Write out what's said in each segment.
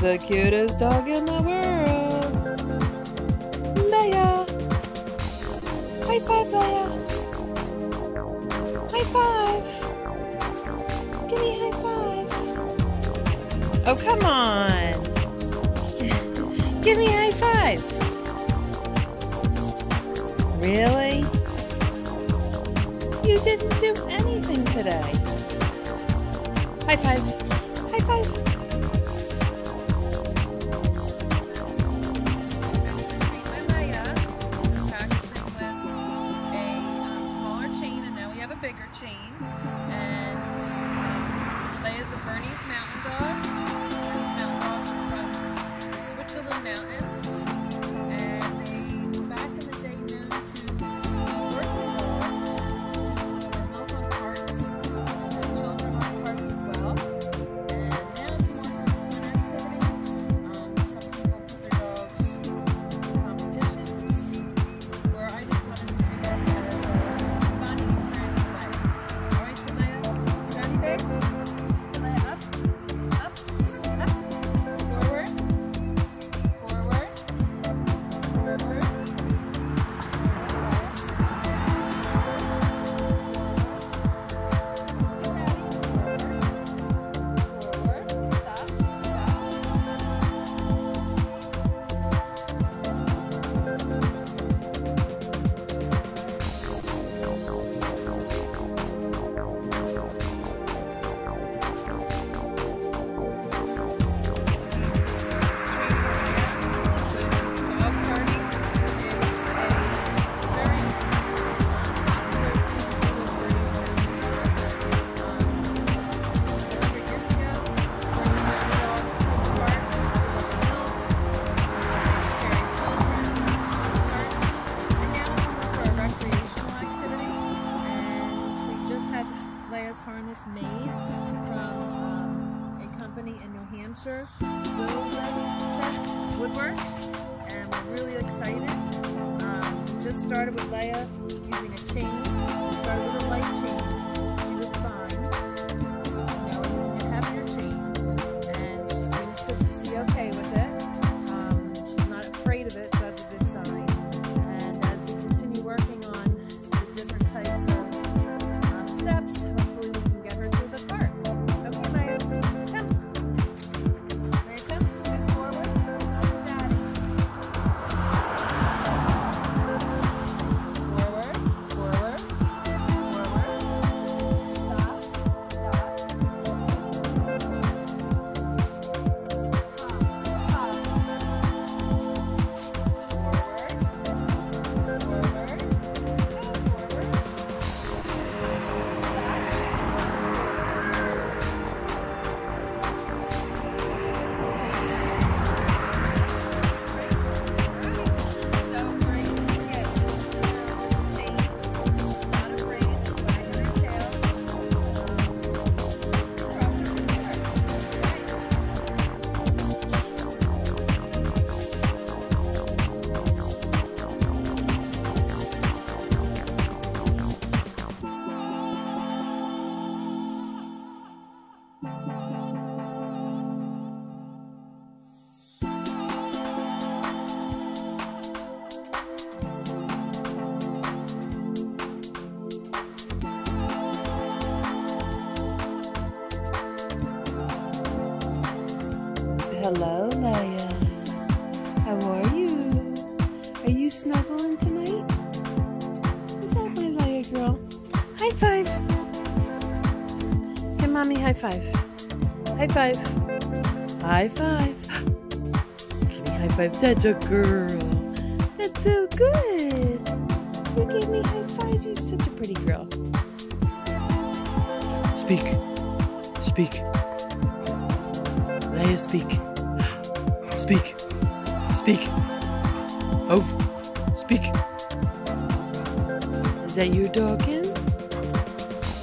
the cutest dog in the world. Leia. High five, Leia. High five. Give me high five. Oh, come on. Give me high five. Really? You didn't do anything today. High five. High five. Started with Leia using a chain. We started with a light chain. Hello, Leia. How are you? Are you snuggling tonight? Is that my Leia girl? High five. Mommy high five. High five. High five. Give me high five. That's a girl. That's so good. You gave me high five. You're such a pretty girl. Speak. Speak. Leia, speak. Speak. Speak. Oh, speak. Is that your dogkin?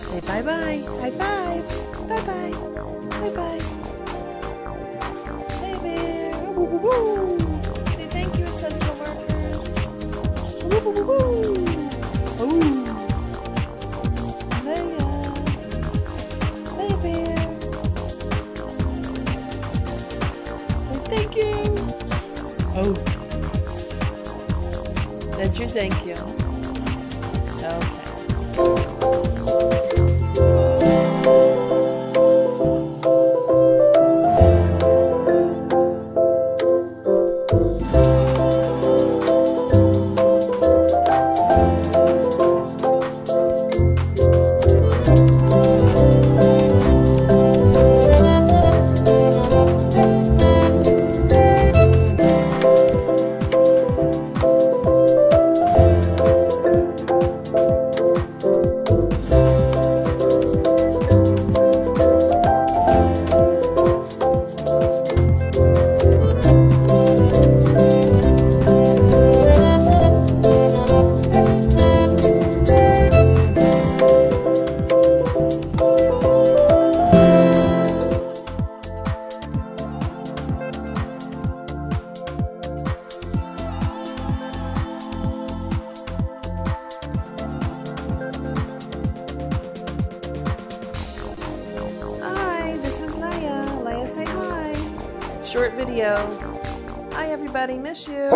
Say bye bye. Bye bye. Bye-bye. Bye-bye. Hey there. Woo -woo -woo. Say thank you, essential workers? Woo -woo -woo. woo. Leia. Hey bear. Hey, thank you. Oh. That's your thank you. Oh. Short video. Hi, everybody. Miss you.